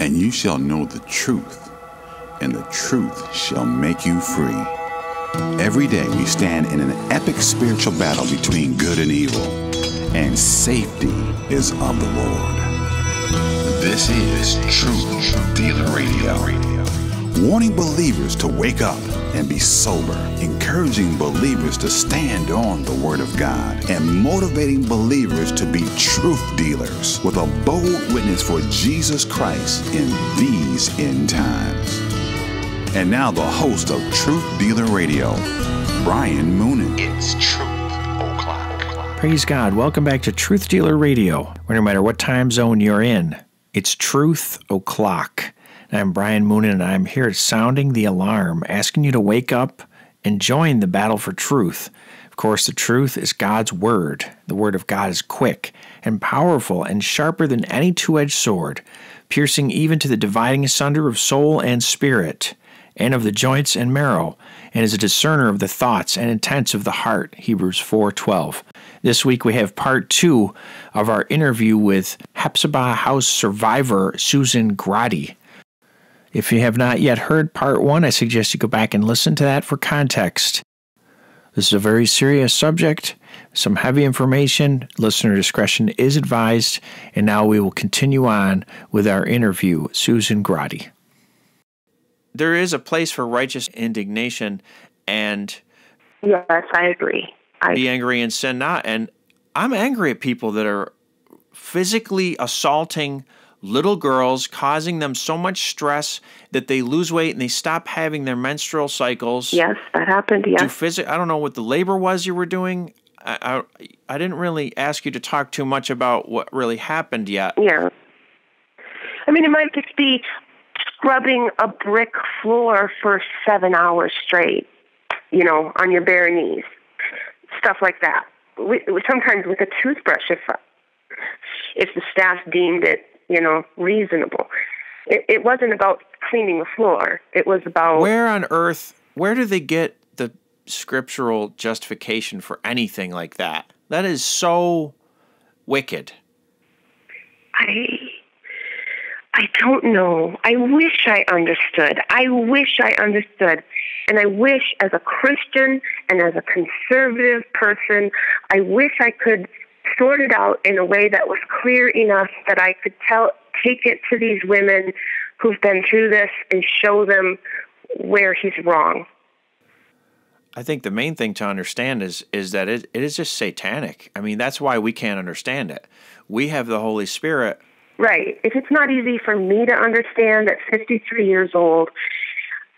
and you shall know the truth, and the truth shall make you free. Every day we stand in an epic spiritual battle between good and evil, and safety is of the Lord. This is Truth Dealer Radio. Warning believers to wake up and be sober, encouraging believers to stand on the Word of God, and motivating believers to be truth dealers with a bold witness for Jesus Christ in these end times. And now, the host of Truth Dealer Radio, Brian Moonan. It's Truth O'Clock. Praise God. Welcome back to Truth Dealer Radio, where no matter what time zone you're in, it's Truth O'Clock. I'm Brian Moonan, and I'm here sounding the alarm, asking you to wake up and join the battle for truth. Of course, the truth is God's Word. The Word of God is quick and powerful and sharper than any two edged sword, piercing even to the dividing asunder of soul and spirit, and of the joints and marrow, and is a discerner of the thoughts and intents of the heart. Hebrews 4:12. This week we have part two of our interview with Hephzibah House survivor Susan Grotte. If you have not yet heard part one, I suggest you go back and listen to that for context. This is a very serious subject, some heavy information. Listener discretion is advised. And now we will continue on with our interview, Susan Grotte. There is a place for righteous indignation and. Yes, I agree. I be angry and sin not. And I'm angry at people that are physically assaulting little girls, causing them so much stress that they lose weight and they stop having their menstrual cycles. Yes, that happened. Yes. Do phys- I don't know what the labor was you were doing. I, I, I didn't really ask you to talk too much about what really happened yet. Yeah. I mean, it might just be scrubbing a brick floor for seven hours straight, you know, on your bare knees, stuff like that. We, sometimes with a toothbrush, if if the staff deemed it you know, reasonable. It, it wasn't about cleaning the floor. It was about where on earth, where do they get the scriptural justification for anything like that? That is so wicked. I I don't know. I wish I understood. I wish I understood. And I wish as a Christian and as a conservative person, I wish I could sorted out in a way that was clear enough that I could tell, take it to these women who've been through this and show them where he's wrong. I think the main thing to understand is is that it, it is just satanic. I mean, that's why we can't understand it. We have the Holy Spirit. Right. If it's not easy for me to understand at 53 years old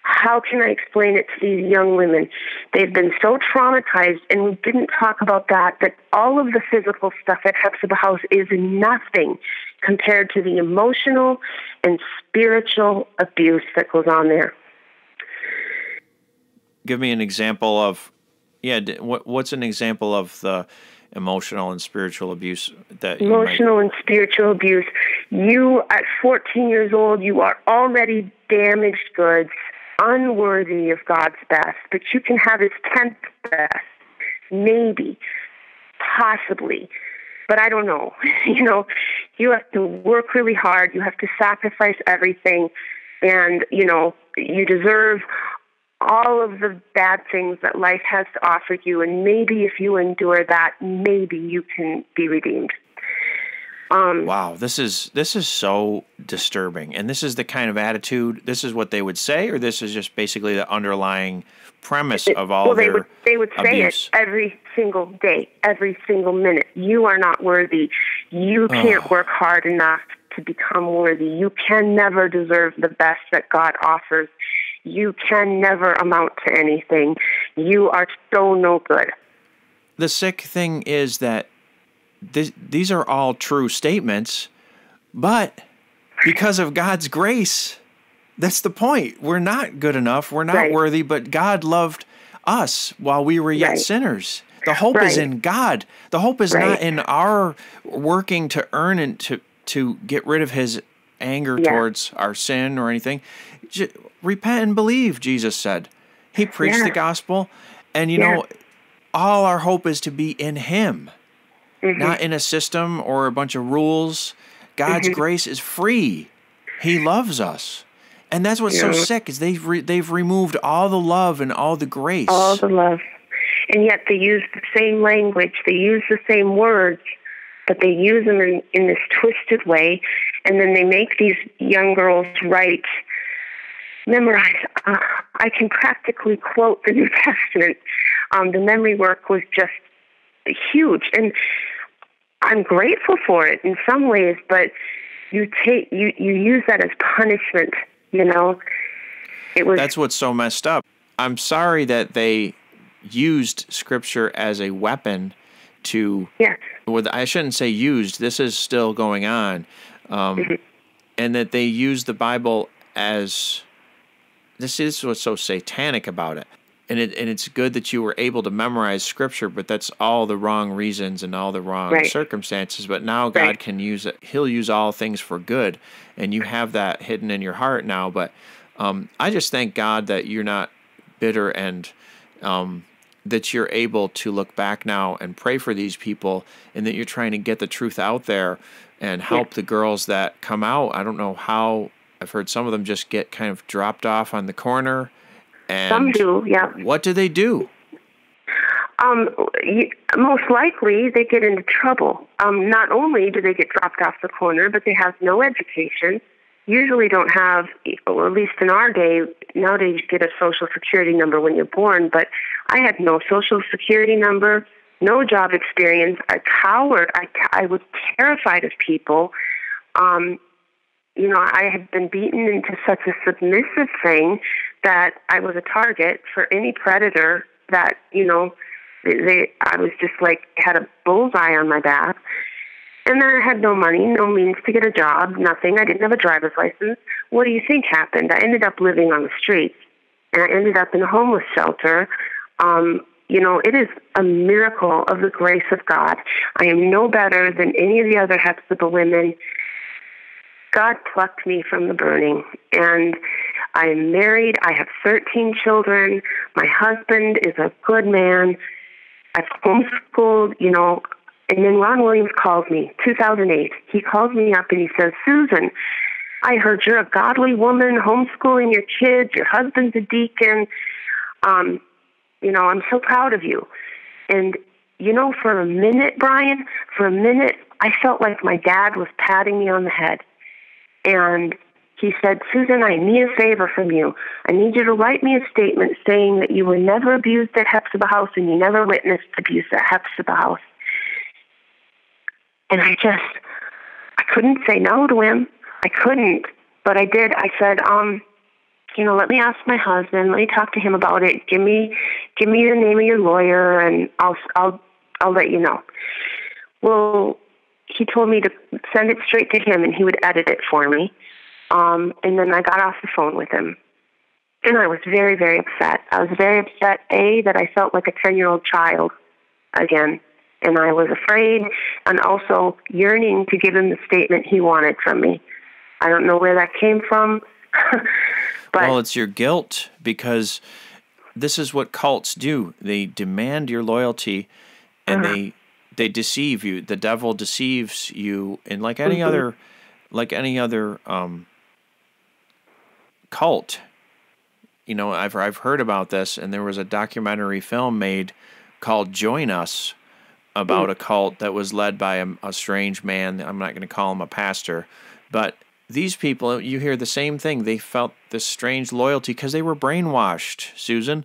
how can I explain it to these young women? They've been so traumatized, and we didn't talk about that, that all of the physical stuff at Hephzibah House is nothing compared to the emotional and spiritual abuse that goes on there. Give me an example of, yeah, what's an example of the emotional and spiritual abuse that emotional might... and spiritual abuse you at 14 years old you are already damaged goods unworthy of God's best, but you can have His tenth best, maybe, possibly, but I don't know. you know, you have to work really hard. You have to sacrifice everything, and you know, you deserve all of the bad things that life has to offer you. And maybe if you endure that, maybe you can be redeemed. Um, wow, this is this is so disturbing, and this is the kind of attitude. This is what they would say, or this is just basically the underlying premise of all well, they would they would say abuse. it every single day, every single minute. You are not worthy. You can't work hard enough to become worthy. You can never deserve the best that God offers. You can never amount to anything. You are so no good. The sick thing is that this, these are all true statements, but because of God's grace, that's the point. We're not good enough. We're not right. worthy, but God loved us while we were yet right. sinners. The hope right. is in God. The hope is not in our working to earn and to to get rid of His anger yeah. towards our sin or anything. Just repent and believe. Jesus said. He preached yeah. the gospel, and you yeah. know, all our hope is to be in Him mm-hmm. not in a system or a bunch of rules. God's mm-hmm. grace is free. He loves us. And that's what's so sick is they've re- they've removed all the love and all the grace. all the love. And yet they use the same language, they use the same words, but they use them in, in this twisted way. And then they make these young girls write, memorize. Uh, I can practically quote the New Testament. Um, the memory work was just huge. And I'm grateful for it in some ways, but you take you, you use that as punishment, you know. It was That's what's so messed up. I'm sorry that they used scripture as a weapon to yes. well, I shouldn't say used. This is still going on, um, and that they use the Bible as this is what's so satanic about it. And it and it's good that you were able to memorize scripture, but that's all the wrong reasons and all the wrong Right. circumstances. But now God Right. can use it; He'll use all things for good, and you have that hidden in your heart now. But um, I just thank God that you're not bitter and um, that you're able to look back now and pray for these people and that you're trying to get the truth out there and help the girls that come out. I don't know how I've heard some of them just get kind of dropped off on the corner. And Some do, yeah. what do they do? Um, most likely they get into trouble. Um, not only do they get dropped off the corner, but they have no education. Usually don't have, or at least in our day, nowadays you get a social security number when you're born, but I had no social security number, no job experience, a coward. I, I was terrified of people. Um, you know, I had been beaten into such a submissive thing that I was a target for any predator that, you know, they, I was just like had a bullseye on my back. And then I had no money, no means to get a job, nothing. I didn't have a driver's license. What do you think happened? I ended up living on the streets and I ended up in a homeless shelter. Um, you know, it is a miracle of the grace of God. I am no better than any of the other Hephzibah women. God plucked me from the burning. And I am married. I have 13 children. My husband is a good man. I've homeschooled, you know. And then Ron Williams calls me, 2008. He calls me up and he says, Susan, I heard you're a godly woman, homeschooling your kids. Your husband's a deacon. Um, you know, I'm so proud of you. And, you know, for a minute, Brian, for a minute, I felt like my dad was patting me on the head. And he said, Susan, I need a favor from you. I need you to write me a statement saying that you were never abused at Hephzibah House and you never witnessed abuse at Hephzibah House. And I just, I couldn't say no to him. I couldn't, but I did. I said, um, you know, let me ask my husband. Let me talk to him about it. Give me, give me the name of your lawyer, and I'll, I'll, I'll let you know. Well, he told me to send it straight to him, and he would edit it for me. Um, and then I got off the phone with him, and I was very, very upset. I was very upset. A that I felt like a ten-year-old child again, and I was afraid, and also yearning to give him the statement he wanted from me. I don't know where that came from. but Well, it's your guilt because this is what cults do. They demand your loyalty and they they deceive you. The devil deceives you and like any other like any other um cult. You know, I've I've heard about this and there was a documentary film made called Join Us about a cult that was led by a, a strange man. I'm not going to call him a pastor, but these people, you hear the same thing. They felt this strange loyalty because they were brainwashed. Susan,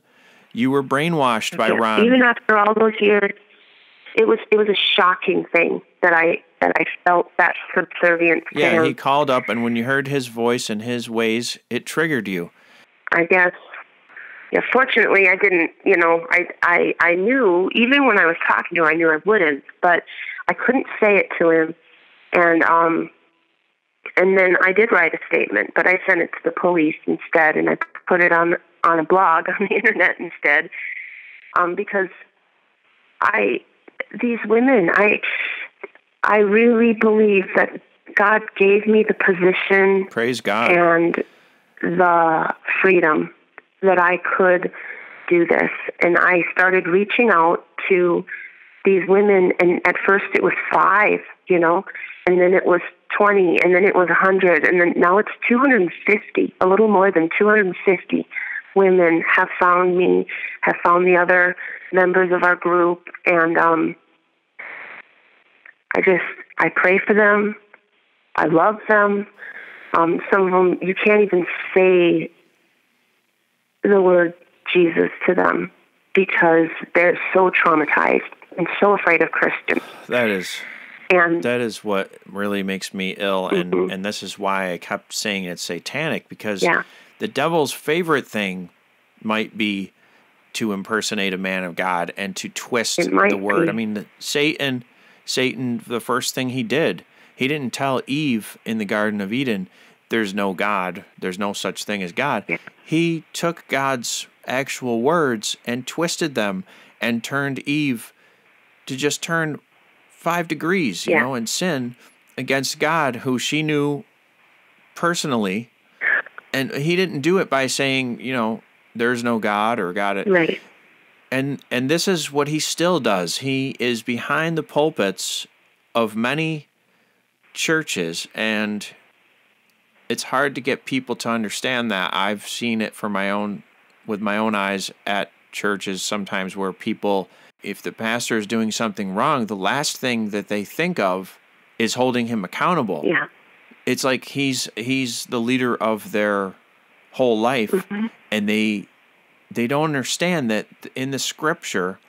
you were brainwashed by Ron. Even after all those years, it was it was a shocking thing that I that I felt that subservience to yeah, him. he called up, and when you heard his voice and his ways, it triggered you. I guess. Yeah, fortunately, I didn't. You know, I I I knew even when I was talking to him, I knew I wouldn't, but I couldn't say it to him, and um, and then I did write a statement, but I sent it to the police instead, and I put it on on a blog on the internet instead, um, because I these women, I I really believe that God gave me the position Praise God. and the freedom that I could do this. And I started reaching out to these women, and at first it was five, you know, and then it was 20, and then it was 100, and then now it's 250, a little more than 250 women have found me, have found the other members of our group, and um, I just, I pray for them. I love them. Um, some of them, you can't even say the word Jesus to them because they're so traumatized and so afraid of Christians. That is And that is what really makes me ill and Mhm. and this is why I kept saying it's satanic because Yeah. the devil's favorite thing might be to impersonate a man of God and to twist the word. be. I mean, the- Satan Satan the first thing he did, he didn't tell Eve in the garden of Eden there's no God, there's no such thing as God. He took God's actual words and twisted them and turned Eve to just turn five degrees, you Yeah. know, and sin against God, who she knew personally. And he didn't do it by saying, you know, there's no God or God. right, And and this is what he still does. He is behind the pulpits of many churches and it's hard to get people to understand that. I've seen it for my own with my own eyes at churches sometimes where people if the pastor is doing something wrong, the last thing that they think of is holding him accountable. yeah, It's like he's he's the leader of their whole life mm-hmm. and they they don't understand that in the scripture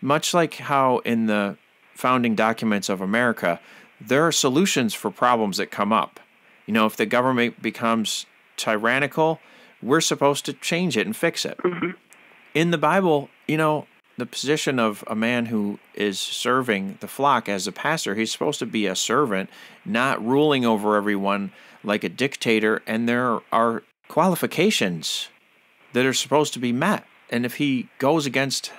much like how in the founding documents of America there are solutions for problems that come up. You know, if the government becomes tyrannical, we're supposed to change it and fix it. Mm-hmm. In the Bible, you know, the position of a man who is serving the flock as a pastor, he's supposed to be a servant, not ruling over everyone like a dictator, and there are qualifications that are supposed to be met. And if he goes against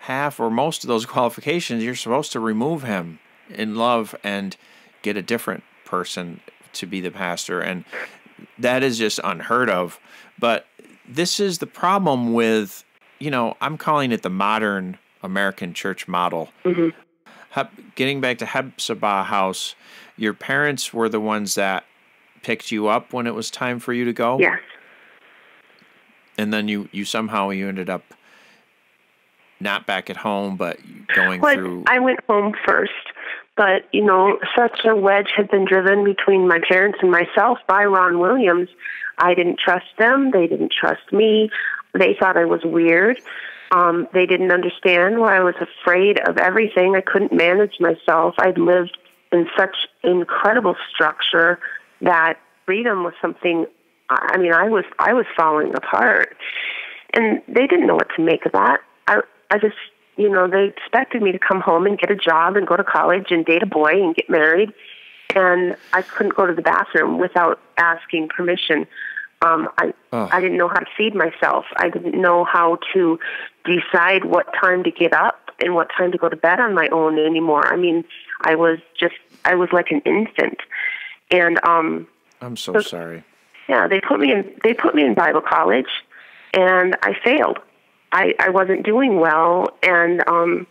half or most of those qualifications, you're supposed to remove him in love and get a different person to be the pastor. And that is just unheard of. But this is the problem with, you know, I'm calling it the modern American church model. Mm-hmm. Hep- getting back to Hephzibah House, your parents were the ones that picked you up when it was time for you to go yes, and then you you somehow you ended up not back at home but going Well, through I went home first, but you know, such a wedge had been driven between my parents and myself by Ron Williams. I didn't trust them. They didn't trust me. They thought I was weird. Um, they didn't understand why I was afraid of everything. I couldn't manage myself. I'd lived in such incredible structure that freedom was something. I mean, I was I was falling apart, and they didn't know what to make of that. I I just you know they expected me to come home and get a job and go to college and date a boy and get married, and I couldn't go to the bathroom without asking permission. Um, I Ugh. I didn't know how to feed myself. I didn't know how to decide what time to get up and what time to go to bed on my own anymore. I mean, I was just I was like an infant, and um, I'm so sorry. Yeah, they put me in they put me in Bible college and I failed. I I wasn't doing well and um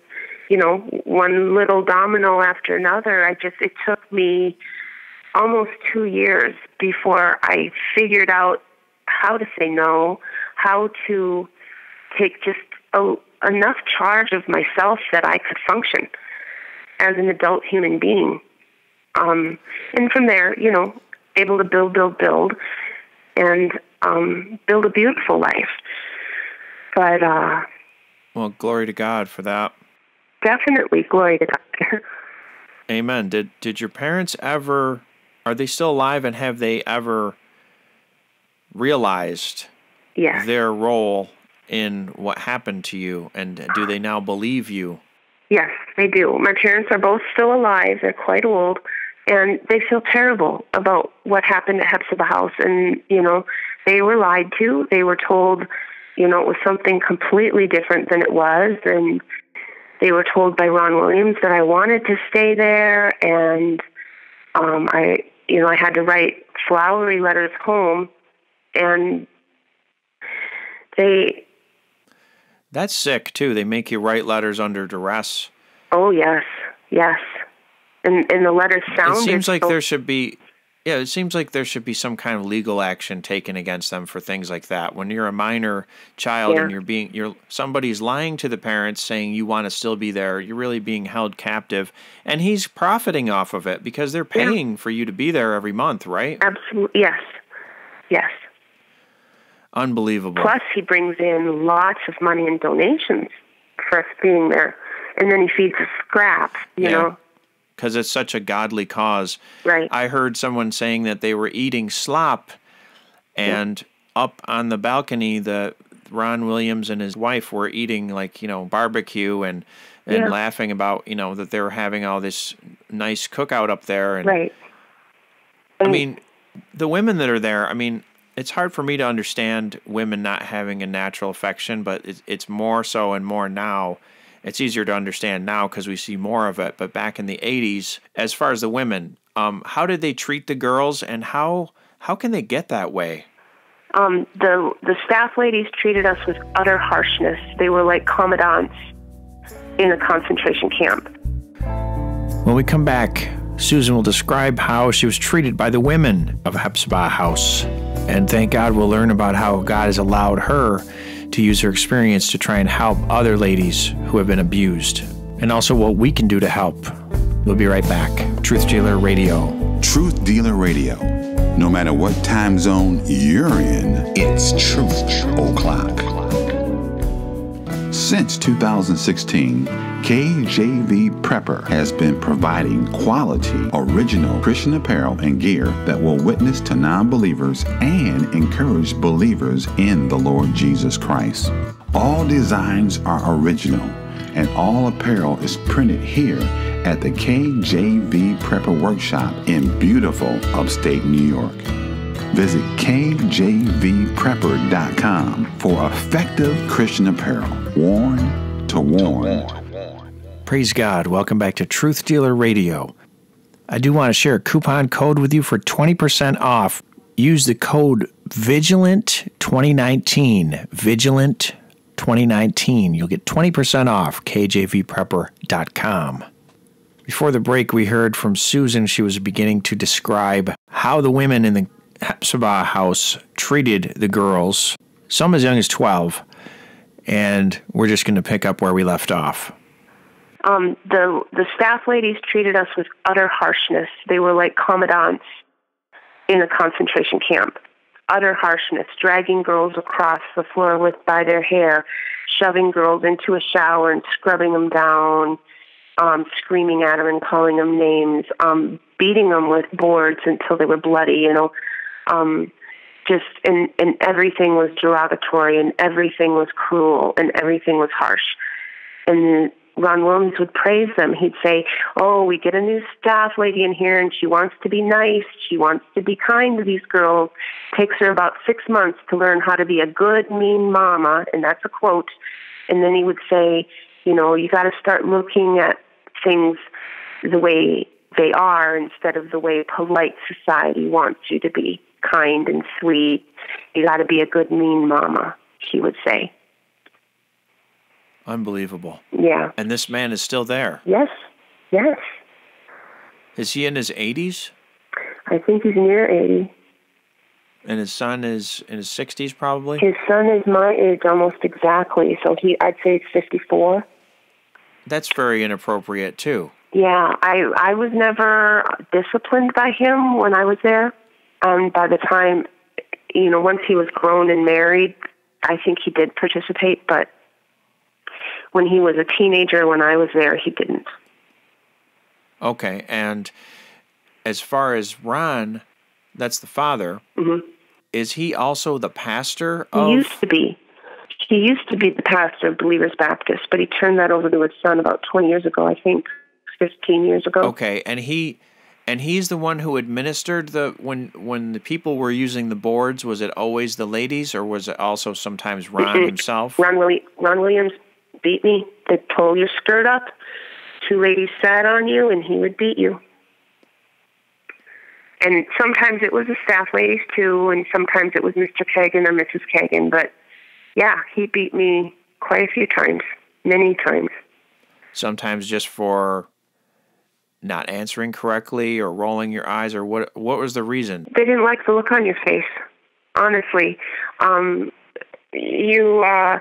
you know, one little domino after another. I just it took me almost 2 years before I figured out how to say no, how to take just a, enough charge of myself that I could function as an adult human being. Um, and from there, you know, able to build, build, build, and um, build a beautiful life. But uh, Well, glory to God for that. definitely glory to God. Amen. Did did your parents ever are they still alive and have they ever realized yes. their role in what happened to you and do they now believe you? Yes, they do. My parents are both still alive. They're quite old, and they feel terrible about what happened at Hephzibah House. And you know, they were lied to. They were told, you know, it was something completely different than it was, and they were told by Ron Williams that I wanted to stay there, and um, I, you know, I had to write flowery letters home, and they That's sick too. They make you write letters under duress. Oh yes, yes. And and the letters It seems like so, there should be Yeah, it seems like there should be some kind of legal action taken against them for things like that. When you're a minor child Yeah. and you're being you're somebody's lying to the parents saying you want to still be there, you're really being held captive and he's profiting off of it because they're Yeah. paying for you to be there every month, right? Absolutely, yes, yes. Unbelievable. Plus, he brings in lots of money in donations for us being there, and then he feeds us scraps. You Yeah. know, Cuz it's such a godly cause. right? I heard someone saying that they were eating slop and up on the balcony the Ron Williams and his wife were eating like, you know, barbecue and and Yeah. laughing about, you know, that they were having all this nice cookout up there and right. I mean, the women that are there, I mean, it's hard for me to understand women not having a natural affection, but it's, it's more so and more now. It's easier to understand now because we see more of it. But back in the 80s, as far as the women, um, how did they treat the girls and how how can they get that way? um, the the staff ladies treated us with utter harshness. They were like commandants in a concentration camp. When we come back, Susan will describe how she was treated by the women of Hephzibah House. And thank God we'll learn about how God has allowed her to use her experience to try and help other ladies who have been abused. And also what we can do to help. We'll be right back. Truth Dealer Radio. Truth Dealer Radio. No matter what time zone you're in, it's Truth O'Clock. Since 2016, KJV Prepper has been providing quality, original Christian apparel and gear that will witness to non believers and encourage believers in the Lord Jesus Christ. All designs are original, and all apparel is printed here at the KJV Prepper Workshop in beautiful upstate New York. Visit kjvprepper.com for effective Christian apparel, worn to warn. Praise God. Welcome back to Truth Dealer Radio. I do want to share a coupon code with you for 20% off. Use the code VIGILANT2019. Vigilant 2019. You'll get 20% off kjvprepper.com. Before the break, we heard from Susan. She was beginning to describe how the women in the Hephzibah house treated the girls, some as young as 12. And we're just going to pick up where we left off. Um, the the staff ladies treated us with utter harshness. They were like commandants in a concentration camp. Utter harshness, dragging girls across the floor with by their hair, shoving girls into a shower and scrubbing them down, um, screaming at them and calling them names, um, beating them with boards until they were bloody. You know, um, just and and everything was derogatory and everything was cruel and everything was harsh. And Ron Williams would praise them. He'd say, "Oh, we get a new staff lady in here, and she wants to be nice. She wants to be kind to these girls. Takes her about six months to learn how to be a good, mean mama." And that's a quote. And then he would say, "You know, you got to start looking at things the way they are instead of the way polite society wants you to be, kind and sweet. You got to be a good, mean mama." she would say, Unbelievable. "Yeah." And this man is still there. Yes, yes. Is he in his 80s? I think he's near 80. And his son is in his 60s, probably? His son is my age almost exactly, so he I'd say it's 54. That's very inappropriate, too. Yeah, I I was never disciplined by him when I was there. And by the time you know, once he was grown and married, I think he did participate, but when he was a teenager when I was there, he didn't. Okay. And as far as Ron, that's the father, Mhm. is he also the pastor He used to be. He used to be the pastor of Believers Baptist, but he turned that over to his son about 20 years ago, I think, 15 years ago. Okay. And he. And he's the one who administered the when when the people were using the boards. Was it always the ladies, or was it also sometimes Ron himself? Ron, Willi- Ron Williams beat me. They pull your skirt up. Two ladies sat on you, and he would beat you. And sometimes it was the staff ladies too, and sometimes it was Mr. Kagan or Mrs. Kagan. But yeah, he beat me quite a few times, many times. Sometimes just for not answering correctly or rolling your eyes or what what was the reason? They didn't like the look on your face. Honestly, um, you uh,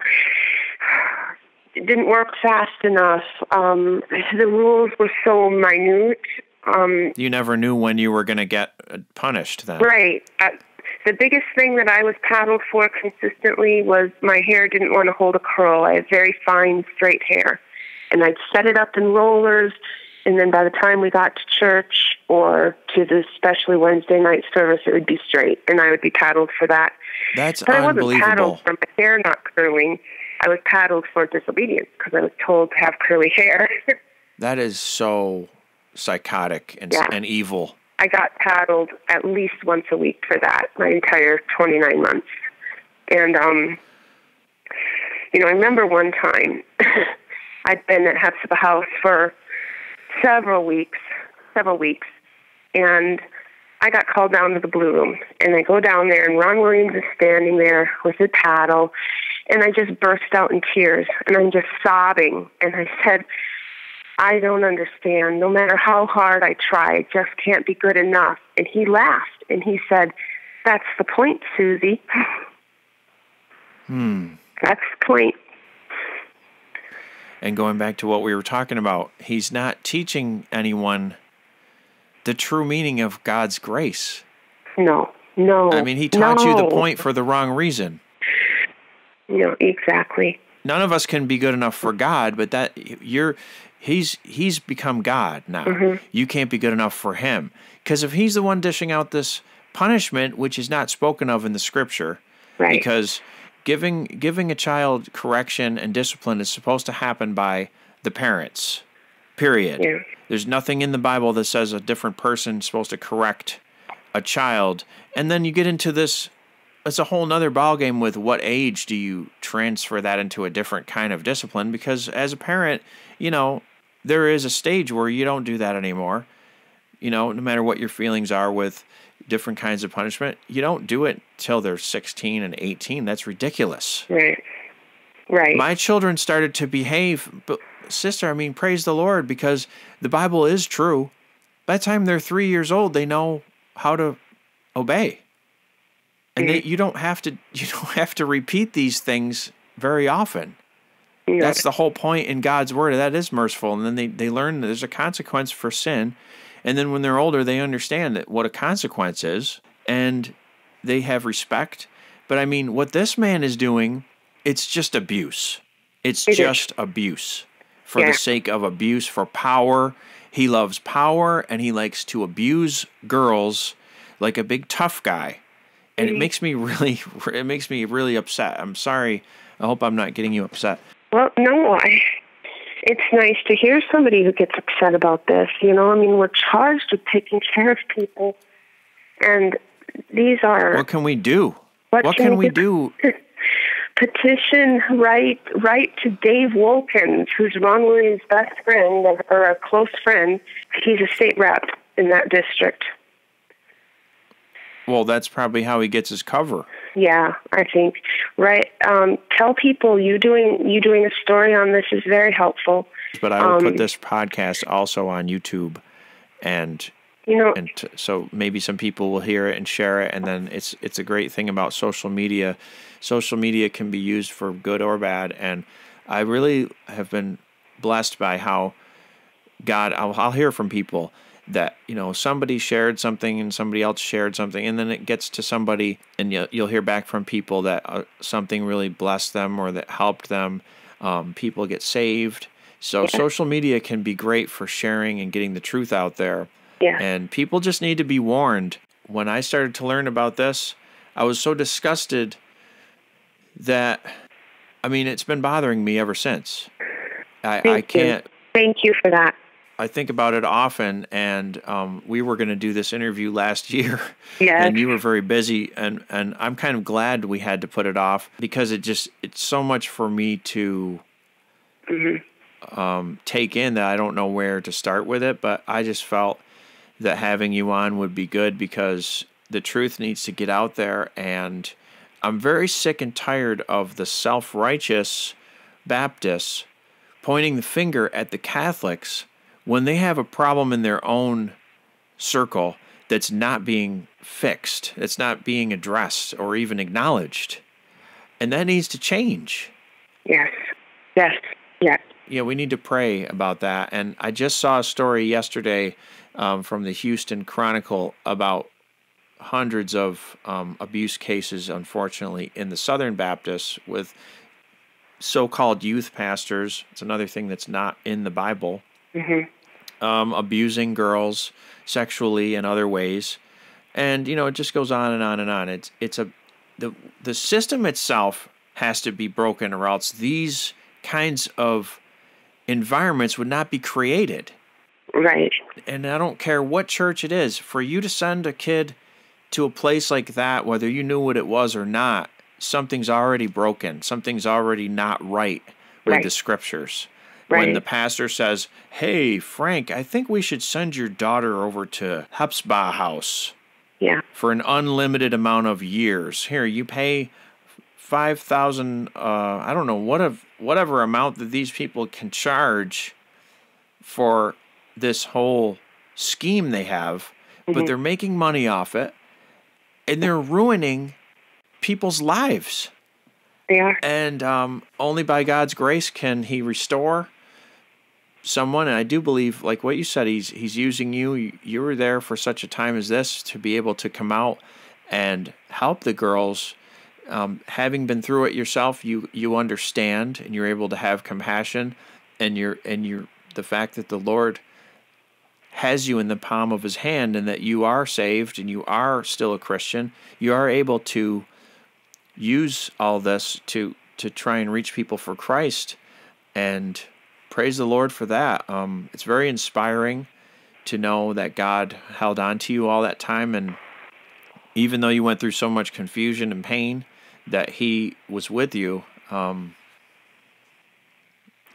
didn't work fast enough. Um, the rules were so minute. Um, you never knew when you were going to get uh, punished then. Right. Uh, the biggest thing that I was paddled for consistently was my hair didn't want to hold a curl. I have very fine, straight hair. And I'd set it up in rollers, and then by the time we got to church or to the especially Wednesday night service, it would be straight, and I would be paddled for that. That's but unbelievable. I wasn't paddled for my hair not curling. I was paddled for disobedience because I was told to have curly hair. that is so psychotic and, yeah. and evil. I got paddled at least once a week for that my entire 29 months. And, um, you know, I remember one time I'd been at Hephzibah House for several weeks, several weeks, and I got called down to the blue room. And I go down there, and Ron Williams is standing there with his paddle, and I just burst out in tears, and I'm just sobbing. And I said, I don't understand. No matter how hard I try, it just can't be good enough. And he laughed and he said, That's the point, Susie. Hmm. That's the point. And going back to what we were talking about, he's not teaching anyone the true meaning of God's grace. No, no. I mean, he taught no. you the point for the wrong reason. No, exactly. None of us can be good enough for God, but that you're he's he's become God now. Mm-hmm. You can't be good enough for him because if he's the one dishing out this punishment, which is not spoken of in the scripture, right. because giving giving a child correction and discipline is supposed to happen by the parents. Period. Yeah. There's nothing in the Bible that says a different person is supposed to correct a child. And then you get into this it's a whole nother ballgame with what age do you transfer that into a different kind of discipline because as a parent, you know, there is a stage where you don't do that anymore. You know, no matter what your feelings are with different kinds of punishment, you don't do it till they're 16 and 18. That's ridiculous. Right. Right. My children started to behave, but sister, I mean, praise the Lord because the Bible is true. By the time they're three years old, they know how to obey. And they, mm. you don't have to you don't have to repeat these things very often. Yeah. That's the whole point in God's word. That is merciful. And then they, they learn that there's a consequence for sin. And then when they're older, they understand that what a consequence is and they have respect. But I mean, what this man is doing, it's just abuse. It's It is. just abuse for Yeah. the sake of abuse, for power. He loves power and he likes to abuse girls like a big tough guy. And it Mhm. makes me really, it makes me really upset. I'm sorry. I hope I'm not getting you upset. Well, no, I. It's nice to hear somebody who gets upset about this. You know, I mean, we're charged with taking care of people, and these are What can we do? What What can we do? petition write, write to Dave Wolkins, who's Ron Williams' best friend or a close friend. He's a state rep in that district. Well, that's probably how he gets his cover. Yeah, I think right. Um, tell people you doing you doing a story on this is very helpful. But I will put Um, this podcast also on YouTube, and You know, and t- so maybe some people will hear it and share it, and then it's it's a great thing about social media. Social media can be used for good or bad, and I really have been blessed by how God. I'll, I'll hear from people that you know somebody shared something and somebody else shared something, and then it gets to somebody, and you'll you'll hear back from people that uh, something really blessed them or that helped them. Um, people get saved. So social media can be great for sharing and getting the truth out there. yeah, And people just need to be warned. When I started to learn about this, I was so disgusted that, I mean, it's been bothering me ever since. I, I Thank you. can't, thank you for that. I think about it often. And um, we were going to do this interview last year. Yes. And you were very busy. And, and I'm kind of glad we had to put it off because it just, it's so much for me to um, take in that I don't know where to start with it. But I just felt that having you on would be good because the truth needs to get out there. And I'm very sick and tired of the self righteous Baptists pointing the finger at the Catholics when they have a problem in their own circle that's not being fixed, it's not being addressed or even acknowledged. And that needs to change. Yes. Yes. Yes. Yeah, we need to pray about that. And I just saw a story yesterday um, from the Houston Chronicle about hundreds of um, abuse cases, unfortunately, in the Southern Baptists with so called youth pastors. It's another thing that's not in the Bible. Mm-hmm. Um, abusing girls sexually and other ways. And, you know, it just goes on and on and on. It's, it's a, the, the system itself has to be broken or else these kinds of environments would not be created. Right. And I don't care what church it is, for you to send a kid to a place like that, whether you knew what it was or not, something's already broken. Something's already not right with Right. the scriptures. Right. When the pastor says, Hey, Frank, I think we should send your daughter over to Hephzibah House Yeah. for an unlimited amount of years. Here, you pay five thousand. Uh, I don't know what of whatever amount that these people can charge for this whole scheme they have, but they're making money off it, and they're ruining people's lives. They are. And um, only by God's grace can He restore someone. And I do believe, like what you said, He's He's using you. You- were there for such a time as this to be able to come out and help the girls. Um, having been through it yourself, you you understand, and you're able to have compassion, and you're and you're the fact that the Lord has you in the palm of His hand, and that you are saved, and you are still a Christian. You are able to use all this to to try and reach people for Christ and praise the Lord for that. Um, it's very inspiring to know that God held on to you all that time and even though you went through so much confusion and pain that he was with you. Um,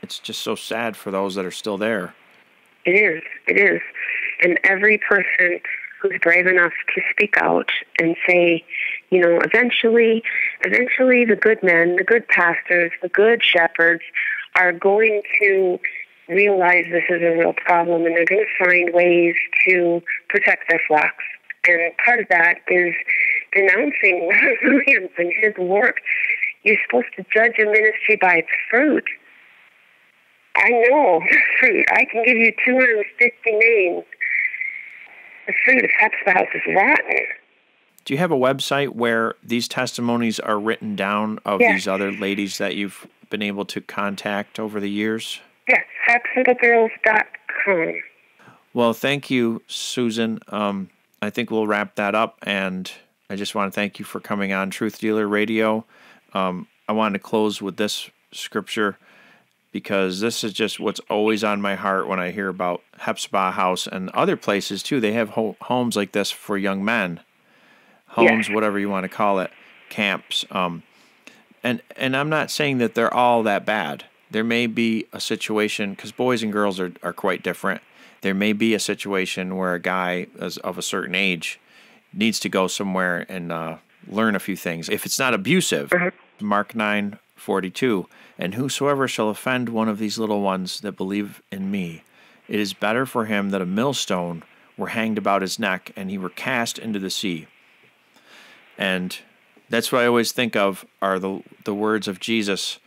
it's just so sad for those that are still there. It is. It is. And every person who's brave enough to speak out and say, you know, eventually, eventually the good men, the good pastors, the good shepherds are going to realize this is a real problem and they're going to find ways to protect their flocks. And part of that is denouncing Robert Williams and his work. You're supposed to judge a ministry by its fruit. I know fruit. I can give you 250 names. The fruit of Hephzibah House is rotten. Do you have a website where these testimonies are written down of these other ladies that you've been able to contact over the years? Yes, HephzibahGirls.com. Well, thank you, Susan. Um, I think we'll wrap that up. And I just want to thank you for coming on Truth Dealer Radio. Um, I wanted to close with this scripture because this is just what's always on my heart when I hear about Hephzibah House and other places too. They have ho- homes like this for young men, homes, Yes. whatever you want to call it, camps. Um, and and I'm not saying that they're all that bad. There may be a situation because boys and girls are, are quite different. There may be a situation where a guy is of a certain age needs to go somewhere and uh, learn a few things. If it's not abusive, Mark nine forty two, and whosoever shall offend one of these little ones that believe in me, it is better for him that a millstone were hanged about his neck and he were cast into the sea. And that's what I always think of are the the words of Jesus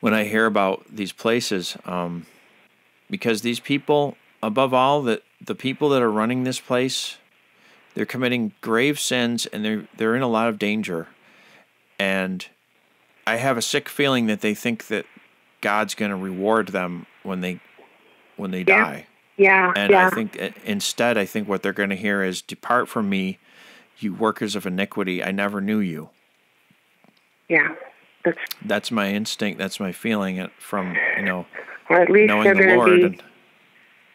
when I hear about these places, um, because these people, above all, that the people that are running this place, they're committing grave sins and they're they're in a lot of danger, and I have a sick feeling that they think that God's going to reward them when they when they Yeah. die. Yeah, And yeah. I think instead, I think what they're going to hear is, "Depart from me, you workers of iniquity. I never knew you." yeah. That's, That's my instinct. That's my feeling it- from you know or at least knowing they're the going Lord. to be, And,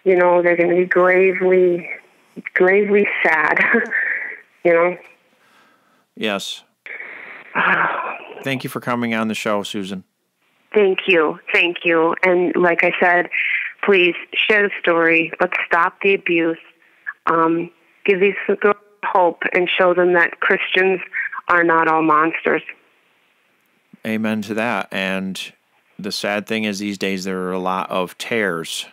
you know, they're going to be gravely, gravely sad. you know. yes. Thank you for coming on the show, Susan. Thank you. Thank you. And like I said, please share the story. Let's stop the abuse. Um, give these girls hope and show them that Christians are not all monsters. Amen to that. And the sad thing is, these days there are a lot of tares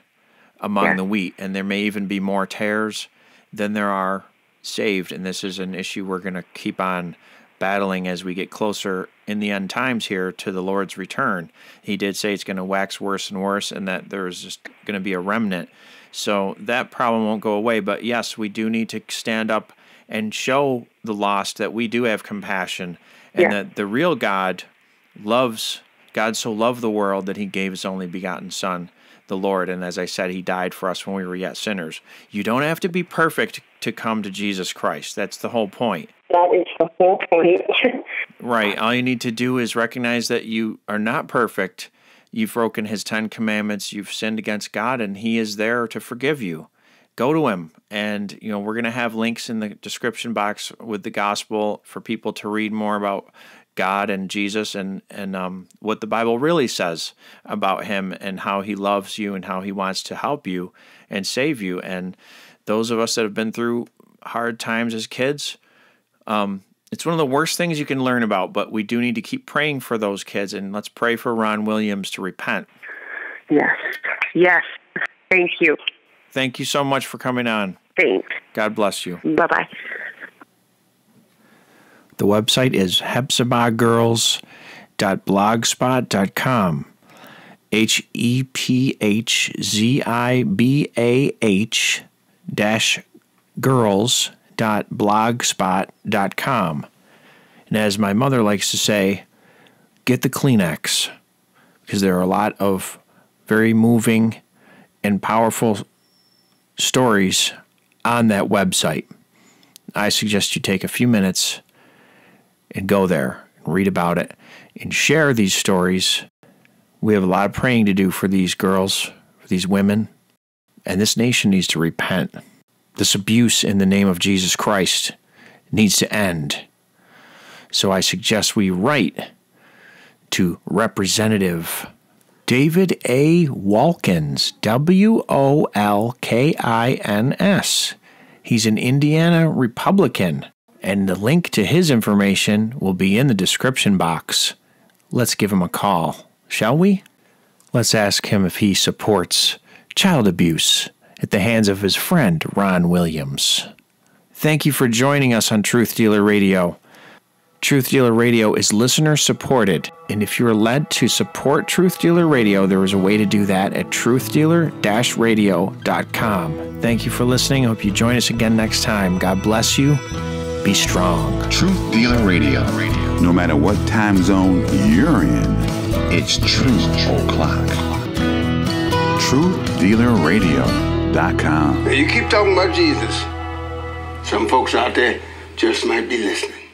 among Yeah. the wheat, and there may even be more tares than there are saved. And this is an issue we're going to keep on battling as we get closer in the end times here to the Lord's return. He did say it's going to wax worse and worse, and that there's just going to be a remnant. So that problem won't go away. But yes, we do need to stand up and show the lost that we do have compassion and Yeah. that the real God loves God so loved the world that he gave his only begotten son the Lord and as I said he died for us when we were yet sinners. You don't have to be perfect to come to Jesus Christ. That's the whole point. That is the whole point. Right. All you need to do is recognize that you are not perfect. You've broken his 10 commandments, you've sinned against God and he is there to forgive you. Go to him and you know we're going to have links in the description box with the gospel for people to read more about God and Jesus and and um, what the Bible really says about him and how he loves you and how he wants to help you and save you and those of us that have been through hard times as kids it's one of the worst things you can learn about, but we do need to keep praying for those kids and let's pray for Ron Williams to repent. yes. Yes. Thank you. Thank you so much for coming on. Thanks. God bless you. Bye bye. The website is hephzibahgirls.blogspot.com. H E P H Z I B A H dash girls.blogspot.com. And as my mother likes to say, get the Kleenex because there are a lot of very moving and powerful stories on that website. I suggest you take a few minutes and go there and read about it and share these stories. We have a lot of praying to do for these girls, for these women, and this nation needs to repent. This abuse in the name of Jesus Christ needs to end. So I suggest we write to Representative David A. Wolkins, W O L K I N S. He's an Indiana Republican, and the link to his information will be in the description box. Let's give him a call, shall we? Let's ask him if he supports child abuse at the hands of his friend Ron Williams. Thank you for joining us on Truth Dealer Radio. Truth Dealer Radio is listener supported, and if you are led to support Truth Dealer Radio, there is a way to do that at truthdealer-radio.com. Thank you for listening. I hope you join us again next time. God bless you. Be strong. Truth Dealer Radio. No matter what time zone you're in, it's Truth O'Clock. TruthDealerRadio.com. You keep talking about Jesus. Some folks out there just might be listening.